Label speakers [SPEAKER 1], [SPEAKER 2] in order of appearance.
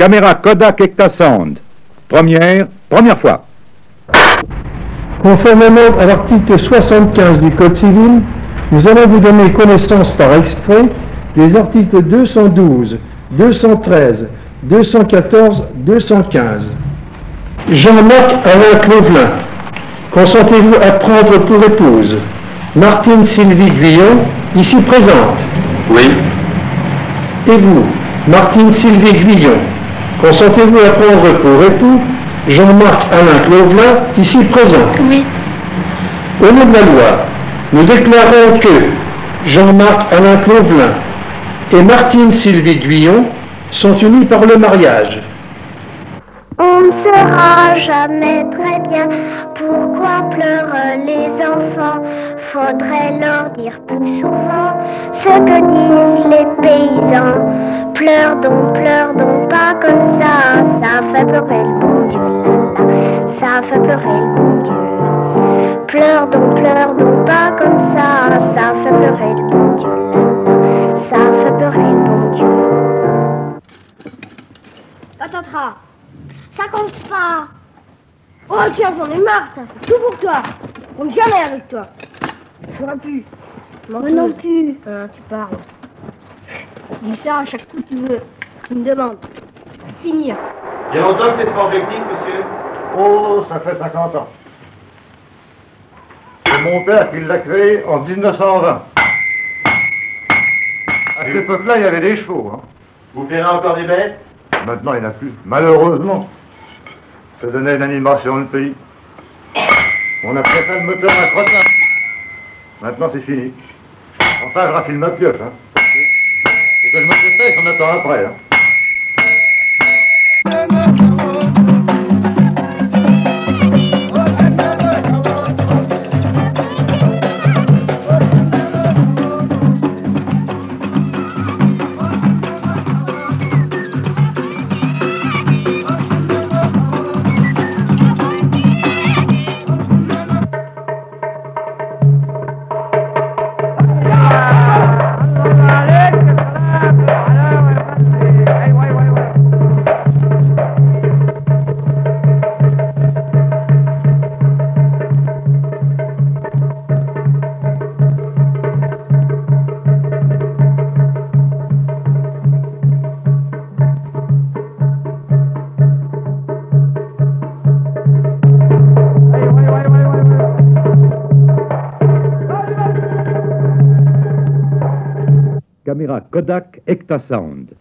[SPEAKER 1] Caméra Kodak Ectasound. Première, première fois.
[SPEAKER 2] Conformément à l'article 75 du Code civil, nous allons vous donner connaissance par extrait des articles 212, 213, 214, 215. Jean-Marc Alain Clovelin, consentez-vous à prendre pour épouse Martine Sylvie Guyon, ici présente?
[SPEAKER 3] Oui.
[SPEAKER 2] Et vous, Martine Sylvie Guyon, consentez-vous à prendre pour époux Jean-Marc Alain Clovelin, ici présent
[SPEAKER 4] Oui.
[SPEAKER 2] Au nom de la loi, nous déclarons que Jean-Marc Alain Clovelin et Martine Sylvie Guyon sont unis par le mariage.
[SPEAKER 4] On ne saura jamais très bien pourquoi pleurent les enfants. Faudrait leur dire plus souvent ce que disent les paysans. Pleure donc, pleure donc pas comme ça, ça fait pleurer le bon Dieu. là, là. Ça fait pleurer le bon Dieu. Pleure donc, pleure donc pas comme ça, ça fait pleurer le bon Dieu. là, là. Ça fait pleurer le bon Dieu.
[SPEAKER 5] Patatras, ça compte pas. Oh tiens, j'en ai marre, ça fait tout pour toi. On ne jamais avec toi. J'aurais pu.
[SPEAKER 4] Moi non plus.
[SPEAKER 5] Hein, tu parles. Dis ça à chaque coup que tu veux. Tu me demandes. Finir.
[SPEAKER 3] Il y a longtemps que c'est votre objectif, monsieur
[SPEAKER 6] Oh, ça fait 50 ans. C'est mon père qui l'a créé en 1920. À cette époque-là, il y avait des chevaux. hein.
[SPEAKER 3] Vous ferez encore des bêtes?
[SPEAKER 6] Maintenant, il n'y en a plus. Malheureusement. Ça donnait une animation le pays. On a préféré le moteur à crottin. Maintenant, c'est fini. Enfin, je raffine ma pioche. Hein. Tá, Steuerbreier.
[SPEAKER 1] Caméra Kodak Ectasound.